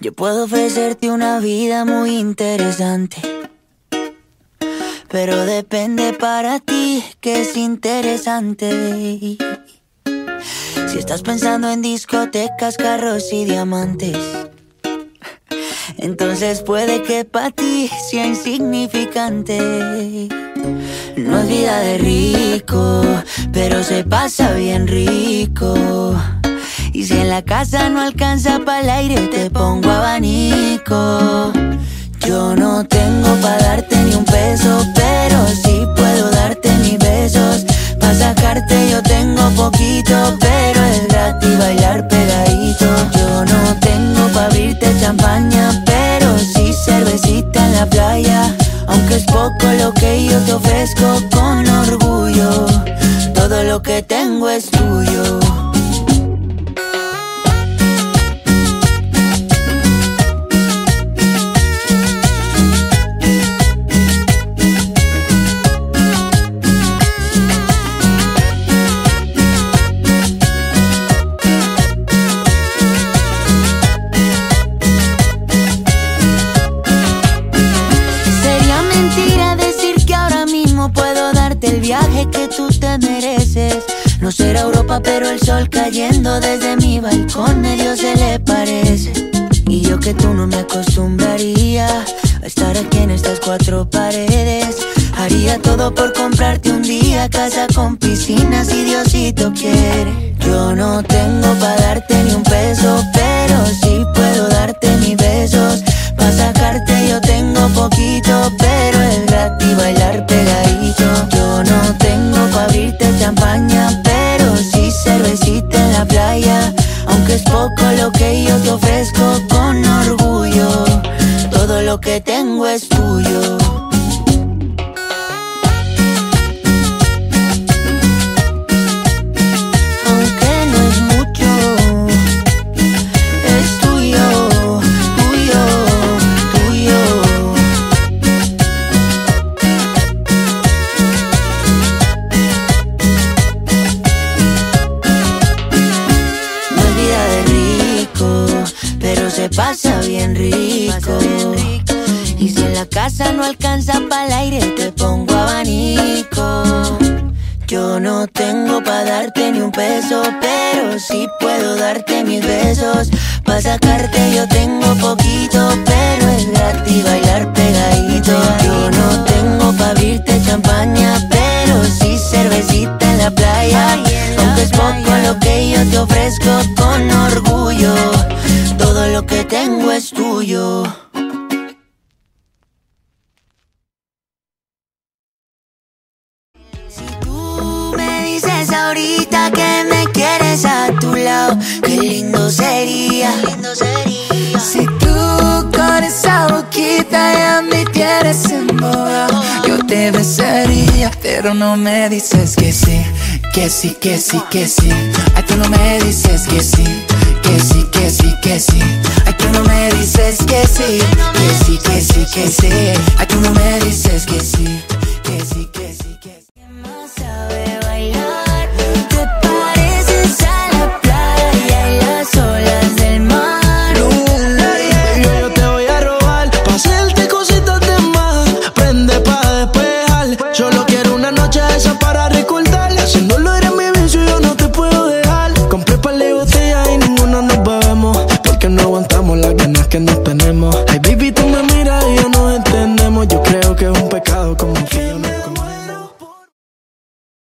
Yo puedo ofrecerte una vida muy interesante. Pero depende para ti que es interesante. Si estás pensando en discotecas, carros y diamantes, entonces puede que para ti sea insignificante. No es vida de rico, pero se pasa bien rico. Y si en la casa no alcanza para el aire, te pongo abanico. Yo no tengo para darte ni un peso, pero sí puedo darte mis besos. Pa' sacarte yo tengo poquito, pero es gratis bailar pegadito. Yo no tengo pa' abrirte champaña, pero sí cervecita en la playa. Aunque es poco lo que yo te ofrezco con orgullo, todo lo que tengo es tuyo. Viaje que tú te mereces. No será Europa, pero el sol cayendo desde mi balcón medio se le parece. Y yo que tú no me acostumbraría a estar aquí en estas cuatro paredes. Haría todo por comprarte un día casa con piscina si Diosito quiere. Yo no tengo para darte ni un peso, lo que tengo es tuyo. Aunque no es mucho, es tuyo, tuyo, tuyo. No es vida de rico, pero se pasa bien rico. Y si en la casa no alcanza para el aire, te pongo abanico. Yo no tengo pa' darte ni un peso, pero sí puedo darte mis besos. Pa' sacarte yo tengo poquito, pero es gratis bailar pegadito. Yo no tengo pa' abrirte champaña, pero sí cervecita en la playa. Aunque es poco lo que yo te ofrezco con orgullo, todo lo que tengo es tuyo. A tu lado, qué lindo sería. Si tú con esa boquita ya me tienes embobado Yo te besaría, pero no me dices que sí Que sí, que sí, que sí. Ay, tú no me dices que sí Que sí, que sí, que sí. Ay, tú no me dices que sí Que sí, que sí, que sí. Ay, tú no me dices noche de esa para recordar. Haciéndolo eres mi vicio, yo no te puedo dejar. Compré par de botellas y ninguno nos bebemos. Porque no aguantamos las ganas que nos tenemos.